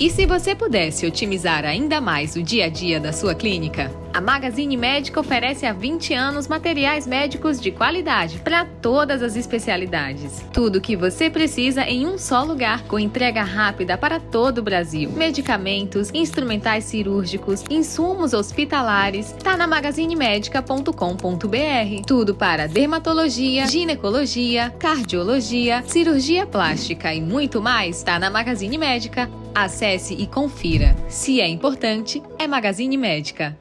E se você pudesse otimizar ainda mais o dia a dia da sua clínica? A Magazine Médica oferece há 20 anos materiais médicos de qualidade para todas as especialidades. Tudo o que você precisa em um só lugar, com entrega rápida para todo o Brasil. Medicamentos, instrumentais cirúrgicos, insumos hospitalares, tá na magazinemedica.com.br. Tudo para dermatologia, ginecologia, cardiologia, cirurgia plástica e muito mais tá na Magazine Médica. Acesse e confira. Se é importante, é Magazine Médica.